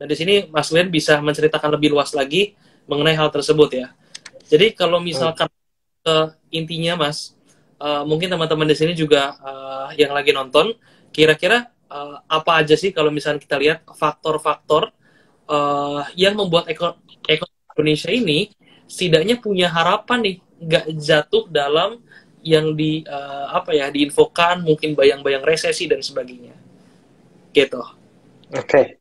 Nah, di sini Mas Len bisa menceritakan lebih luas lagi mengenai hal tersebut ya. Jadi kalau misalkan uh, intinya Mas, uh, mungkin teman-teman di sini juga uh, yang lagi nonton, kira-kira uh, apa aja sih kalau misalnya kita lihat faktor-faktor uh, yang membuat ekonomi Indonesia ini setidaknya punya harapan nih nggak jatuh dalam yang di uh, apa ya diinfokan mungkin bayang-bayang resesi dan sebagainya gitu oke okay.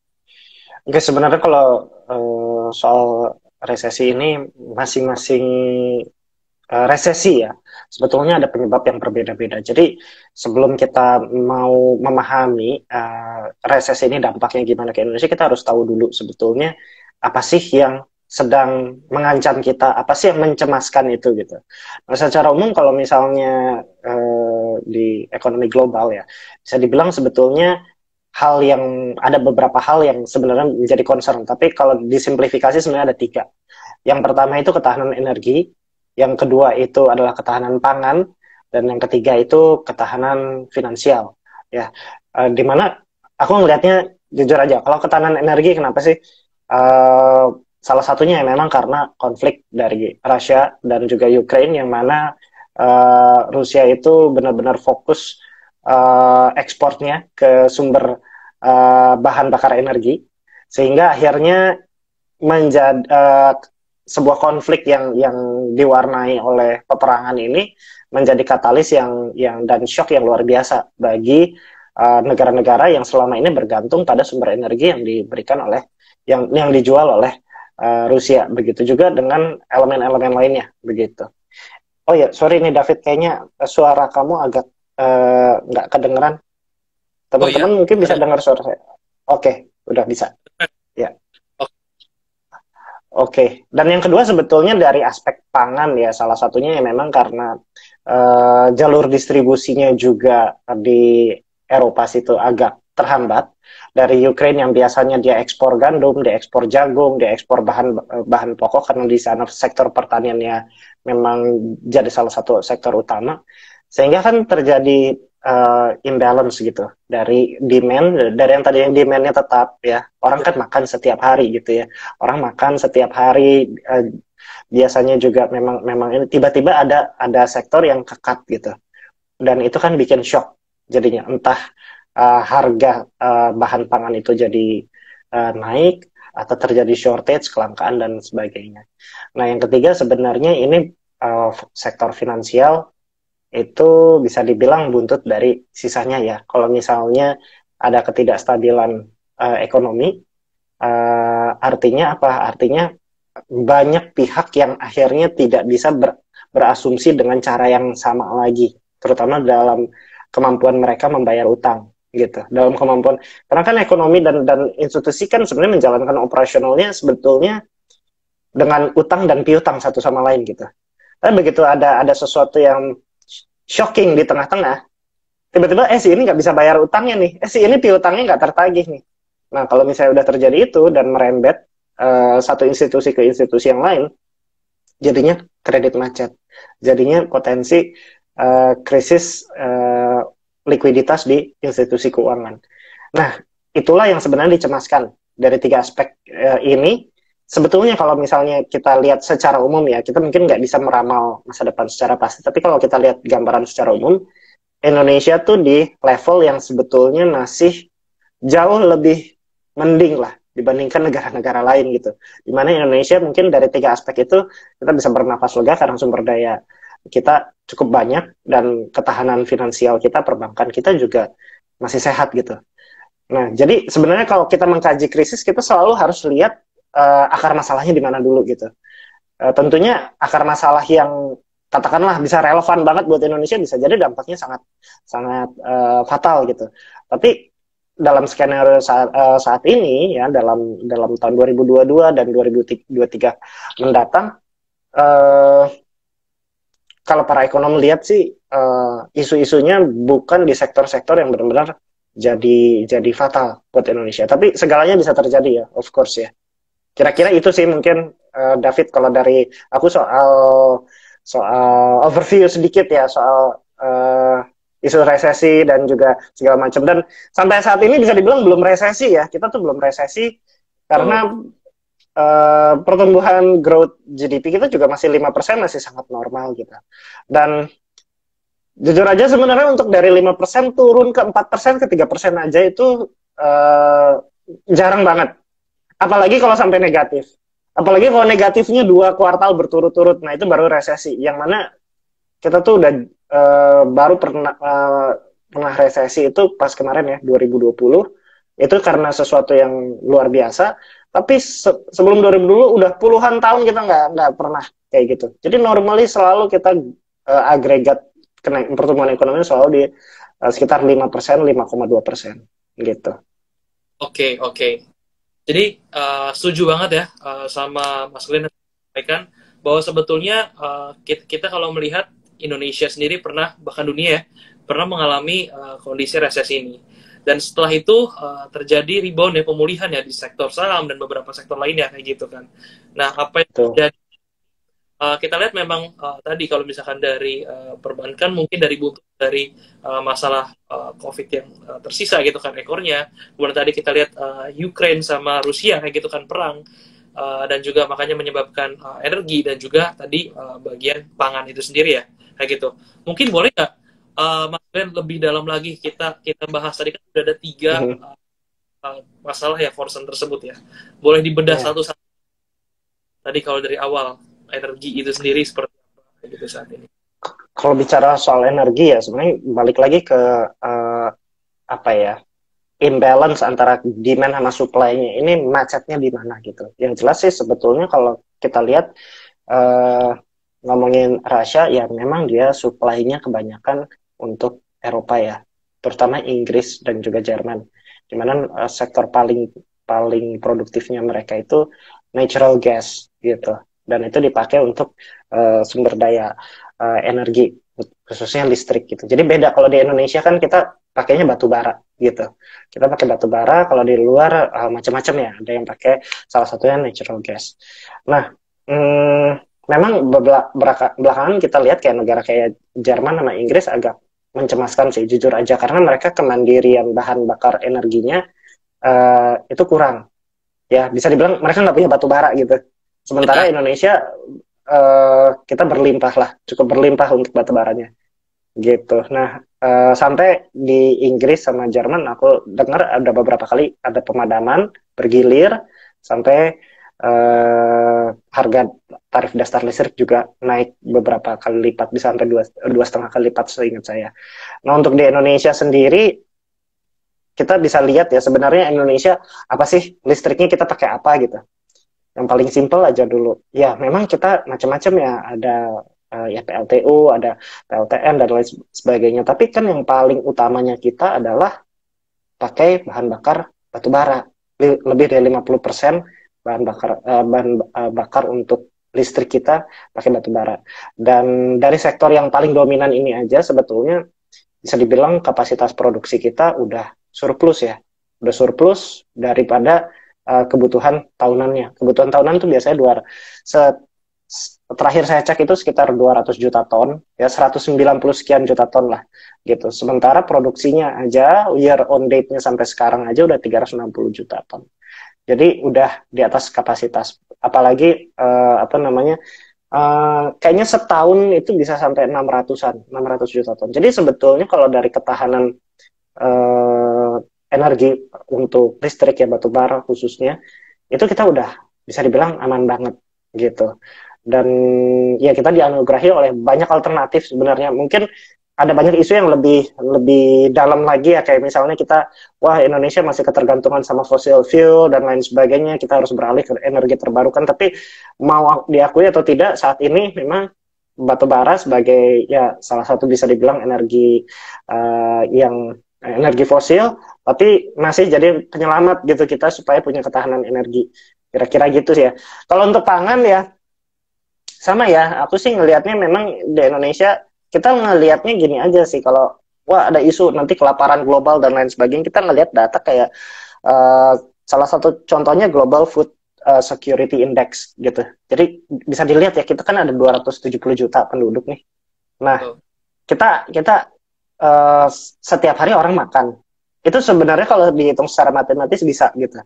Oke sebenarnya kalau uh, soal resesi ini masing-masing uh, resesi ya sebetulnya ada penyebab yang berbeda-beda jadi sebelum kita mau memahami uh, resesi ini dampaknya gimana ke Indonesia kita harus tahu dulu sebetulnya apa sih yang sedang mengancam kita apa sih yang mencemaskan itu gitu. Nah, secara umum kalau misalnya uh, di ekonomi global ya bisa dibilang sebetulnya hal yang ada beberapa hal yang sebenarnya menjadi concern tapi kalau disimplifikasi sebenarnya ada tiga. Yang pertama itu ketahanan energi, yang kedua itu adalah ketahanan pangan dan yang ketiga itu ketahanan finansial ya. Uh, di mana aku ngelihatnya jujur aja kalau ketahanan energi kenapa sih uh, Salah satunya ya memang karena konflik dari Rusia dan juga Ukraine yang mana uh, Rusia itu benar-benar fokus uh, ekspornya ke sumber uh, bahan bakar energi sehingga akhirnya menjadi uh, sebuah konflik yang yang diwarnai oleh peperangan ini menjadi katalis yang yang dan shock yang luar biasa bagi negara-negara uh, yang selama ini bergantung pada sumber energi yang diberikan oleh yang yang dijual oleh uh, Rusia begitu juga dengan elemen-elemen lainnya begitu. Oh ya, sorry nih David, kayaknya suara kamu agak eh, nggak uh, kedengeran. Teman-teman oh, iya? mungkin bisa dengar suara saya. Oke, okay, udah bisa. Ya. Oke. Okay. Dan yang kedua sebetulnya dari aspek pangan ya, salah satunya ya memang karena uh, jalur distribusinya juga di Eropa situ agak terhambat dari Ukraine yang biasanya dia ekspor gandum, dia ekspor jagung, dia ekspor bahan bahan pokok karena di sana sektor pertaniannya memang jadi salah satu sektor utama, sehingga kan terjadi uh, imbalance gitu. Dari demand dari yang tadi yang demandnya tetap ya. Orang kan makan setiap hari gitu ya. Orang makan setiap hari uh, biasanya juga memang memang ini tiba-tiba ada ada sektor yang kekat gitu. Dan itu kan bikin shock jadinya. Entah uh, harga uh, bahan pangan itu jadi uh, naik atau terjadi shortage, kelangkaan dan sebagainya. Nah, yang ketiga sebenarnya ini uh, sektor finansial itu bisa dibilang buntut dari sisanya ya. Kalau misalnya ada ketidakstabilan uh, ekonomi, uh, artinya apa? Artinya banyak pihak yang akhirnya tidak bisa ber, berasumsi dengan cara yang sama lagi, terutama dalam kemampuan mereka membayar utang gitu dalam kemampuan karena kan ekonomi dan dan institusi kan sebenarnya menjalankan operasionalnya sebetulnya dengan utang dan piutang satu sama lain gitu tapi begitu ada ada sesuatu yang shocking di tengah-tengah tiba-tiba eh si ini nggak bisa bayar utangnya nih eh si ini piutangnya nggak tertagih nih nah kalau misalnya udah terjadi itu dan merembet uh, satu institusi ke institusi yang lain jadinya kredit macet jadinya potensi uh, krisis uh, likuiditas di institusi keuangan. Nah, itulah yang sebenarnya dicemaskan dari tiga aspek uh, ini. Sebetulnya kalau misalnya kita lihat secara umum ya, kita mungkin nggak bisa meramal masa depan secara pasti. Tapi kalau kita lihat gambaran secara umum, Indonesia tuh di level yang sebetulnya masih jauh lebih mending lah dibandingkan negara-negara lain gitu. Di mana Indonesia mungkin dari tiga aspek itu kita bisa bernafas lega karena sumber daya kita cukup banyak dan ketahanan finansial kita perbankan kita juga masih sehat gitu. Nah, jadi sebenarnya kalau kita mengkaji krisis kita selalu harus lihat uh, akar masalahnya di mana dulu gitu. Uh, tentunya akar masalah yang katakanlah bisa relevan banget buat Indonesia bisa jadi dampaknya sangat sangat uh, fatal gitu. Tapi dalam skenario saat, uh, saat ini ya dalam dalam tahun 2022 dan 2023 mendatang uh, kalau para ekonom lihat sih uh, isu-isunya bukan di sektor-sektor yang benar-benar jadi jadi fatal buat Indonesia. Tapi segalanya bisa terjadi ya, of course ya. Kira-kira itu sih mungkin uh, David kalau dari aku soal soal overview sedikit ya soal uh, isu resesi dan juga segala macam dan sampai saat ini bisa dibilang belum resesi ya kita tuh belum resesi karena oh. uh, pertumbuhan growth GDP kita juga masih lima persen masih sangat normal gitu. Dan jujur aja sebenarnya untuk dari lima persen turun ke empat persen ke tiga persen aja itu uh, jarang banget. Apalagi kalau sampai negatif. Apalagi kalau negatifnya dua kuartal berturut-turut, nah itu baru resesi. Yang mana kita tuh udah uh, baru pernah uh, pernah resesi itu pas kemarin ya 2020 itu karena sesuatu yang luar biasa tapi se sebelum 2020 udah puluhan tahun kita nggak nggak pernah kayak gitu jadi normally selalu kita uh, agregat kenaikan pertumbuhan ekonomi selalu di uh, sekitar 5 persen 5,2 persen gitu oke okay, oke. Jadi uh, setuju banget ya uh, sama Mas Glenn sampaikan bahwa sebetulnya uh, kita, kita kalau melihat Indonesia sendiri pernah bahkan dunia ya pernah mengalami uh, kondisi resesi ini dan setelah itu uh, terjadi rebound ya pemulihan ya di sektor saham dan beberapa sektor lainnya kayak gitu kan. Nah apa yang terjadi? Uh, kita lihat memang uh, tadi kalau misalkan dari uh, perbankan mungkin dari butuh dari uh, masalah uh, COVID yang uh, tersisa gitu kan ekornya. Kemudian tadi kita lihat uh, Ukraine sama Rusia kayak gitu kan perang. Uh, dan juga makanya menyebabkan uh, energi dan juga tadi uh, bagian pangan itu sendiri ya kayak gitu. Mungkin boleh nggak uh, Mas Ben lebih dalam lagi kita kita bahas tadi kan sudah ada tiga mm -hmm. uh, masalah ya concern tersebut ya. Boleh dibedah yeah. satu-satu. Tadi kalau dari awal energi itu sendiri seperti apa gitu saat ini. Kalau bicara soal energi ya sebenarnya balik lagi ke uh, apa ya imbalance antara demand sama supply-nya ini macetnya di mana gitu. Yang jelas sih sebetulnya kalau kita lihat uh, ngomongin Russia ya memang dia supply-nya kebanyakan untuk Eropa ya, terutama Inggris dan juga Jerman. Di mana uh, eh, sektor paling paling produktifnya mereka itu natural gas gitu, dan itu dipakai untuk uh, sumber daya uh, energi khususnya listrik gitu. Jadi beda kalau di Indonesia kan kita pakainya batu bara gitu. Kita pakai batu bara, kalau di luar uh, macam-macam ya. Ada yang pakai salah satunya natural gas. Nah, hmm, memang belakangan kita lihat kayak negara kayak Jerman sama Inggris agak mencemaskan sih jujur aja karena mereka kemandirian bahan bakar energinya uh, itu kurang ya bisa dibilang mereka nggak punya batu bara gitu sementara Indonesia uh, kita berlimpah lah cukup berlimpah untuk batu baranya gitu nah uh, sampai di Inggris sama Jerman aku dengar ada beberapa kali ada pemadaman bergilir sampai uh, harga tarif dasar listrik juga naik beberapa kali lipat bisa sampai dua dua setengah kali lipat seingat saya. Nah untuk di Indonesia sendiri kita bisa lihat ya sebenarnya Indonesia apa sih listriknya kita pakai apa gitu. Yang paling simpel aja dulu. Ya memang kita macam-macam ya ada uh, ya PLTU, ada PLTN dan lain sebagainya. Tapi kan yang paling utamanya kita adalah pakai bahan bakar batu bara. Lebih dari 50% bahan bakar uh, bahan uh, bakar untuk listrik kita pakai batu bara. Dan dari sektor yang paling dominan ini aja sebetulnya bisa dibilang kapasitas produksi kita udah surplus ya. Udah surplus daripada uh, kebutuhan tahunannya. Kebutuhan tahunan itu biasanya dua terakhir saya cek itu sekitar 200 juta ton, ya 190 sekian juta ton lah gitu. Sementara produksinya aja year on date-nya sampai sekarang aja udah 360 juta ton. Jadi udah di atas kapasitas apalagi uh, apa namanya uh, kayaknya setahun itu bisa sampai 600-an 600 juta ton jadi sebetulnya kalau dari ketahanan energi untuk listrik ya batu bara khususnya itu kita udah bisa dibilang aman banget gitu. Dan ya kita dianugerahi oleh banyak alternatif sebenarnya. Mungkin ada banyak isu yang lebih lebih dalam lagi ya kayak misalnya kita wah Indonesia masih ketergantungan sama fossil fuel dan lain sebagainya kita harus beralih ke energi terbarukan. Tapi mau diakui atau tidak saat ini memang batu bara sebagai ya salah satu bisa dibilang energi uh, yang energi fosil tapi masih jadi penyelamat gitu kita supaya punya ketahanan energi. Kira-kira gitu sih ya. Kalau untuk pangan ya sama ya. Aku sih ngelihatnya memang di Indonesia kita ngelihatnya gini aja sih. Kalau wah ada isu nanti kelaparan global dan lain sebagainya kita ngelihat data kayak uh, salah satu contohnya global food uh, security index gitu. Jadi bisa dilihat ya kita kan ada 270 juta penduduk nih. Nah kita kita uh, setiap hari orang makan. Itu sebenarnya kalau dihitung secara matematis bisa gitu.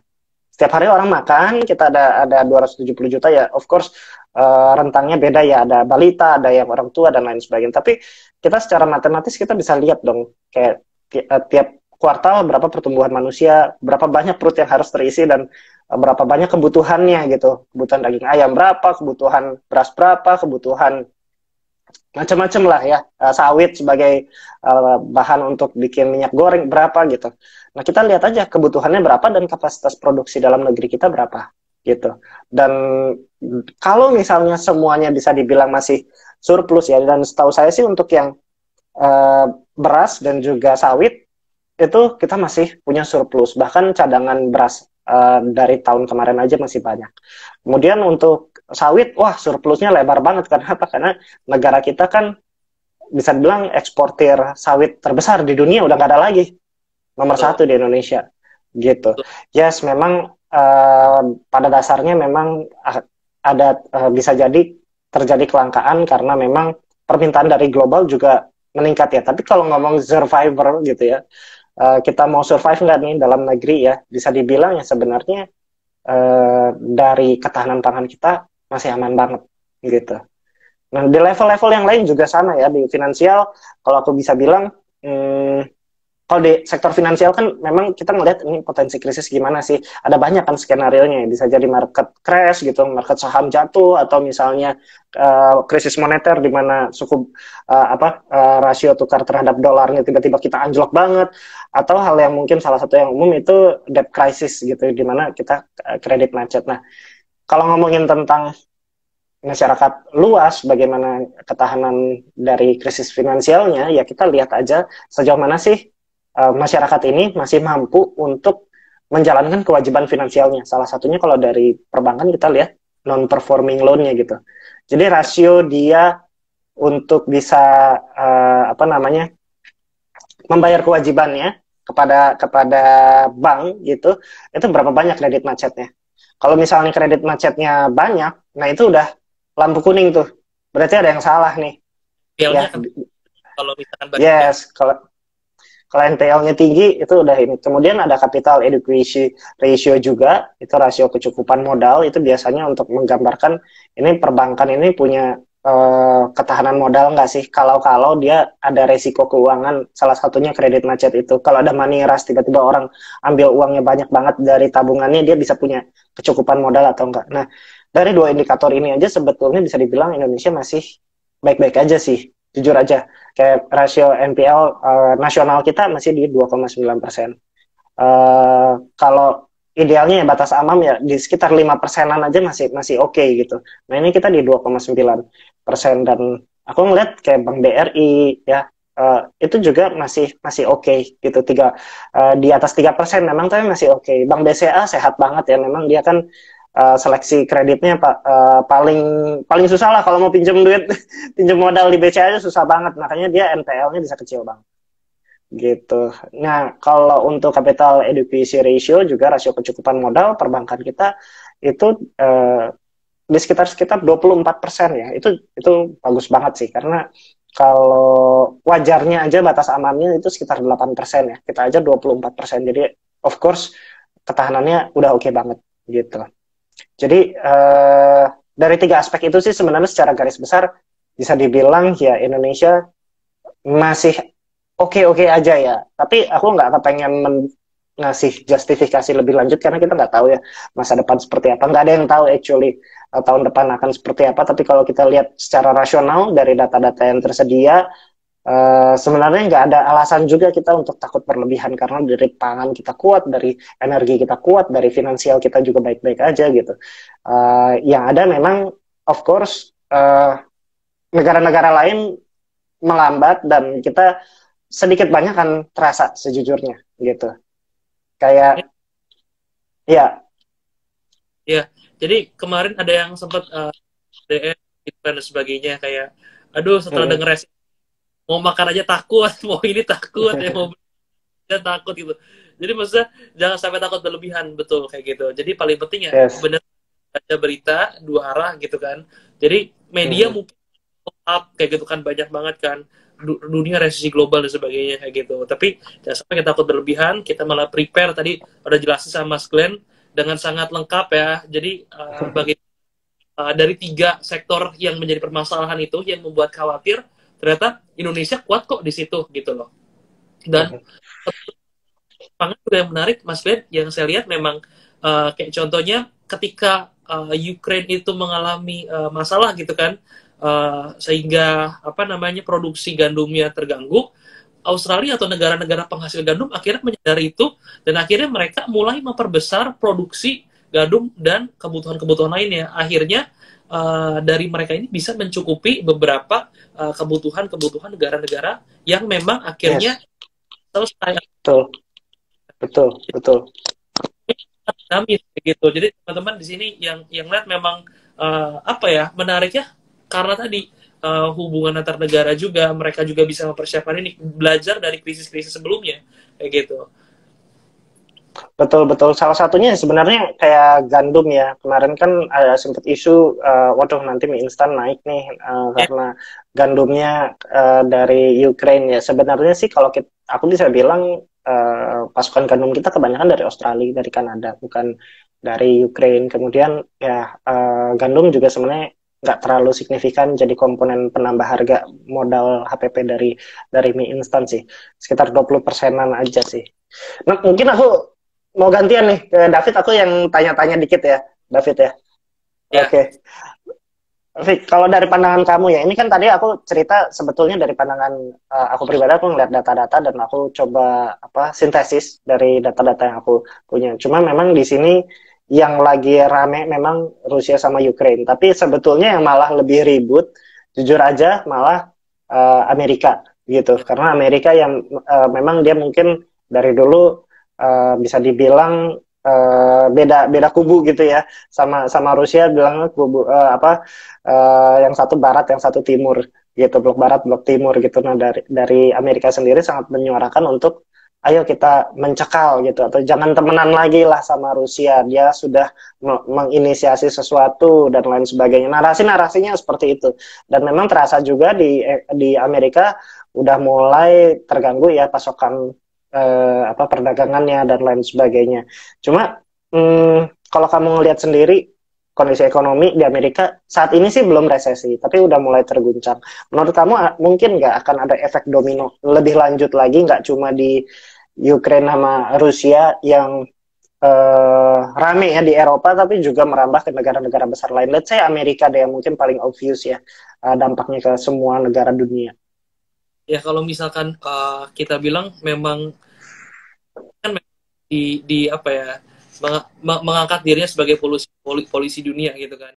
Setiap hari orang makan kita ada ada 270 juta ya of course uh, rentangnya beda ya. Ada balita ada yang orang tua dan lain sebagainya. Tapi kita secara matematis kita bisa lihat dong kayak uh, tiap kuartal berapa pertumbuhan manusia berapa banyak perut yang harus terisi dan berapa banyak kebutuhannya gitu. Kebutuhan daging ayam berapa kebutuhan beras berapa kebutuhan macam-macam lah ya. Uh, sawit sebagai uh, bahan untuk bikin minyak goreng berapa gitu. Nah kita lihat aja kebutuhannya berapa dan kapasitas produksi dalam negeri kita berapa gitu. Dan kalau misalnya semuanya bisa dibilang masih surplus ya dan setahu saya sih untuk yang uh, beras dan juga sawit itu kita masih punya surplus. Bahkan cadangan beras dari tahun kemarin aja masih banyak kemudian untuk sawit, wah surplusnya lebar banget. Karena apa? Karena negara kita kan bisa bilang eksportir sawit terbesar di dunia udah gak ada lagi. Nomor Betul. satu di Indonesia. Gitu. Yes, memang uh, pada dasarnya memang ada uh, bisa jadi terjadi kelangkaan karena memang permintaan dari global juga meningkat ya. Tapi kalau ngomong survivor gitu ya, uh, kita mau survive nggak nih dalam negeri ya? Bisa dibilang ya sebenarnya uh, dari ketahanan pangan kita masih aman banget gitu. Nah di level-level yang lain juga sama ya di finansial. Kalau aku bisa bilang, hmm, kalau di sektor finansial kan memang kita ngelihat ini potensi krisis gimana sih? Ada banyak kan skenario nya. Bisa jadi market crash gitu, market saham jatuh atau misalnya uh, krisis moneter di mana suku uh, apa uh, rasio tukar terhadap dolarnya tiba-tiba kita anjlok banget atau hal yang mungkin salah satu yang umum itu debt crisis gitu di mana kita kredit macet. Nah, kalau ngomongin tentang masyarakat luas, bagaimana ketahanan dari krisis finansialnya, ya kita lihat aja sejauh mana sih uh, masyarakat ini masih mampu untuk menjalankan kewajiban finansialnya. Salah satunya kalau dari perbankan kita lihat non-performing loan-nya gitu. Jadi rasio dia untuk bisa uh, apa namanya membayar kewajibannya kepada kepada bank gitu, itu berapa banyak kredit macetnya. Kalau misalnya kredit macetnya banyak, nah itu udah lampu kuning tuh. Berarti ada yang salah nih. ya. Kan, kalau misalkan banyak. Yes, kalau kalau NPL-nya tinggi itu udah ini. Kemudian ada capital adequacy ratio juga, itu rasio kecukupan modal itu biasanya untuk menggambarkan ini perbankan ini punya uh, ketahanan modal nggak sih? Kalau-kalau dia ada resiko keuangan, salah satunya kredit macet itu. Kalau ada money rush, tiba-tiba orang ambil uangnya banyak banget dari tabungannya, dia bisa punya kecukupan modal atau enggak. Nah, dari dua indikator ini aja sebetulnya bisa dibilang Indonesia masih baik-baik aja sih, jujur aja. Kayak rasio NPL uh, eh, nasional kita masih di 2,9 persen. Uh, kalau idealnya ya batas amam ya di sekitar lima persenan aja masih masih oke okay, gitu. Nah ini kita di 2,9 persen dan aku ngeliat kayak Bank BRI ya uh, itu juga masih masih oke okay, gitu tiga uh, di atas tiga persen memang tapi masih oke. Okay. Bank BCA sehat banget ya memang dia kan uh, seleksi kreditnya pak uh, paling paling susah lah kalau mau pinjam duit pinjam modal di BCA aja susah banget makanya dia NPL-nya bisa kecil banget gitu. Nah, kalau untuk capital adequacy ratio juga rasio kecukupan modal perbankan kita itu eh, di sekitar sekitar 24 persen ya. Itu itu bagus banget sih karena kalau wajarnya aja batas amannya itu sekitar 8 persen ya. Kita aja 24 persen. Jadi of course ketahanannya udah oke okay banget gitu. Jadi eh, dari tiga aspek itu sih sebenarnya secara garis besar bisa dibilang ya Indonesia masih oke-oke aja ya. Tapi aku nggak kepengen men ngasih justifikasi lebih lanjut karena kita nggak tahu ya masa depan seperti apa. Nggak ada yang tahu actually uh, tahun depan akan seperti apa. Tapi kalau kita lihat secara rasional dari data-data yang tersedia, uh, sebenarnya nggak ada alasan juga kita untuk takut berlebihan karena dari pangan kita kuat, dari energi kita kuat, dari finansial kita juga baik-baik aja gitu. Uh, yang ada memang, of course, negara-negara uh, lain melambat dan kita sedikit banyak kan terasa sejujurnya gitu. Kayak ya. Ya, jadi kemarin ada yang sempat uh, eh, DM dan sebagainya kayak aduh setelah hmm. denger mau makan aja takut, mau ini takut, ya mau dan takut gitu. Jadi maksudnya jangan sampai takut berlebihan betul kayak gitu. Jadi paling penting ya yes. benar baca berita dua arah gitu kan. Jadi media hmm. mungkin up kayak gitu kan banyak banget kan dunia resesi global dan sebagainya kayak gitu. Tapi jangan sampai kita takut berlebihan, kita malah prepare tadi udah jelasin sama Mas Glenn dengan sangat lengkap ya. Jadi uh, bagi uh, dari tiga sektor yang menjadi permasalahan itu yang membuat khawatir, ternyata Indonesia kuat kok di situ gitu loh. Dan pangan juga yang menarik, Mas Ben, yang saya lihat memang uh, kayak contohnya ketika uh, Ukraine itu mengalami uh, masalah gitu kan, uh, sehingga apa namanya produksi gandumnya terganggu, Australia atau negara-negara penghasil gandum akhirnya menyadari itu dan akhirnya mereka mulai memperbesar produksi gandum dan kebutuhan-kebutuhan lainnya. Akhirnya uh, dari mereka ini bisa mencukupi beberapa kebutuhan-kebutuhan negara-negara yang memang akhirnya yes. selesai. Betul, betul, betul. Dinamis gitu. Jadi teman-teman di sini yang yang lihat memang uh, apa ya menarik ya karena tadi uh, hubungan antar negara juga mereka juga bisa mempersiapkan ini belajar dari krisis-krisis sebelumnya kayak gitu. Betul betul. Salah satunya sebenarnya kayak gandum ya. Kemarin kan ada sempat isu, uh, waduh nanti mie instan naik nih uh, karena gandumnya uh, dari Ukraine ya. Sebenarnya sih kalau kita, aku bisa bilang uh, pasukan gandum kita kebanyakan dari Australia, dari Kanada, bukan dari Ukraine. Kemudian ya uh, gandum juga sebenarnya nggak terlalu signifikan jadi komponen penambah harga modal HPP dari dari mie instan sih sekitar 20 persenan aja sih. Nah mungkin aku mau gantian nih ke David aku yang tanya-tanya dikit ya David ya. ya. Oke. Okay. Kalau dari pandangan kamu ya, ini kan tadi aku cerita sebetulnya dari pandangan uh, aku pribadi aku ngeliat data-data dan aku coba apa sintesis dari data-data yang aku punya. Cuma memang di sini yang lagi rame memang Rusia sama Ukraine. Tapi sebetulnya yang malah lebih ribut, jujur aja malah uh, Amerika gitu. Karena Amerika yang uh, memang dia mungkin dari dulu uh, bisa dibilang uh, beda beda kubu gitu ya. Sama sama Rusia bilang kubu uh, apa uh, yang satu barat yang satu timur. Gitu blok barat blok timur gitu. Nah dari dari Amerika sendiri sangat menyuarakan untuk ayo kita mencekal gitu. Atau jangan temenan lagi lah sama Rusia. Dia sudah menginisiasi sesuatu dan lain sebagainya. Narasi-narasinya seperti itu. Dan memang terasa juga di di Amerika udah mulai terganggu ya pasokan eh, apa perdagangannya dan lain sebagainya cuma hmm, kalau kamu ngelihat sendiri kondisi ekonomi di Amerika saat ini sih belum resesi, tapi udah mulai terguncang. Menurut kamu mungkin nggak akan ada efek domino lebih lanjut lagi, nggak cuma di Ukraine sama Rusia yang uh, rame ya di Eropa tapi juga merambah ke negara-negara besar lain. Let's say Amerika deh yang mungkin paling obvious ya uh, dampaknya ke semua negara dunia. Ya kalau misalkan uh, kita bilang memang kan di di apa ya meng, mengangkat dirinya sebagai polisi polisi dunia gitu kan.